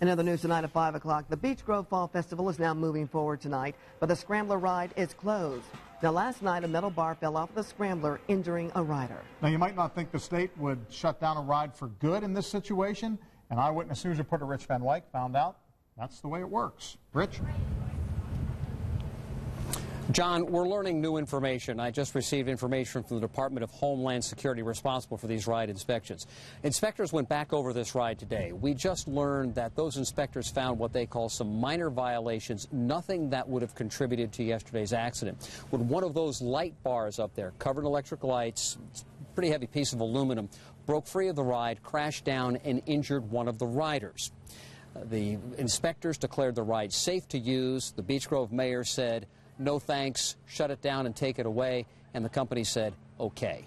In other news tonight at 5 o'clock, the Beech Grove Fall Festival is now moving forward tonight, but the Scrambler ride is closed. Now, last night, a metal bar fell off the Scrambler, injuring a rider. Now, you might not think the state would shut down a ride for good in this situation, and Eyewitness News reporter Rich Van Wyk found out that's the way it works. Rich? John, we're learning new information. I just received information from the Department of Homeland Security responsible for these ride inspections. Inspectors went back over this ride today. We just learned that those inspectors found what they call some minor violations, nothing that would have contributed to yesterday's accident. When one of those light bars up there, covered in electric lights, pretty heavy piece of aluminum, broke free of the ride, crashed down, and injured one of the riders. The inspectors declared the ride safe to use. The Beech Grove mayor said, no thanks, shut it down and take it away. And the company said, okay.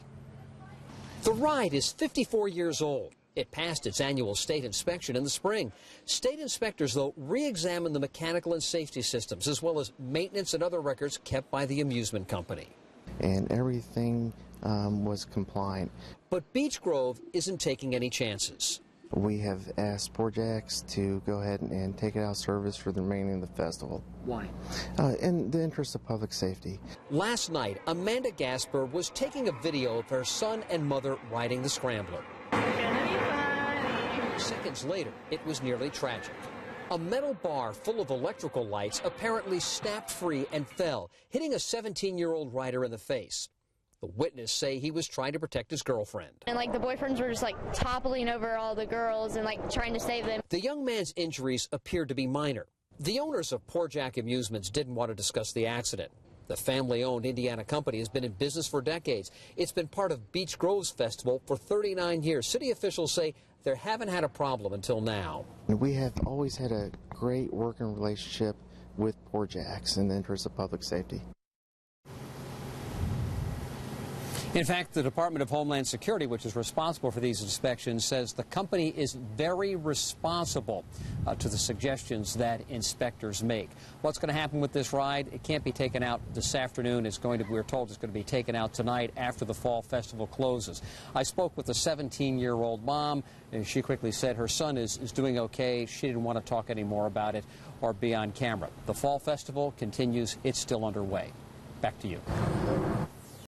The ride is 54 years old. It passed its annual state inspection in the spring. State inspectors, though, re-examined the mechanical and safety systems, as well as maintenance and other records kept by the amusement company. And everything um, was compliant. But Beech Grove isn't taking any chances. We have asked Poor Jacks to go ahead and take it out of service for the remaining of the festival. Why? Uh, in the interest of public safety. Last night, Amanda Gasper was taking a video of her son and mother riding the scrambler. Seconds later, it was nearly tragic. A metal bar full of electrical lights apparently snapped free and fell, hitting a 17 year old rider in the face. The witness say he was trying to protect his girlfriend. And like the boyfriends were just like toppling over all the girls and like trying to save them. The young man's injuries appeared to be minor. The owners of Poor Jack Amusements didn't want to discuss the accident. The family owned Indiana company has been in business for decades. It's been part of Beech Grove's festival for 39 years. City officials say they haven't had a problem until now. We have always had a great working relationship with Poor Jacks in the interest of public safety. In fact, the Department of Homeland Security, which is responsible for these inspections, says the company is very responsible uh, to the suggestions that inspectors make. What's going to happen with this ride? It can't be taken out this afternoon. It's going to, we're told it's going to be taken out tonight after the fall festival closes. I spoke with a 17-year-old mom, and she quickly said her son is, is doing okay. She didn't want to talk any more about it or be on camera. The fall festival continues. It's still underway. Back to you.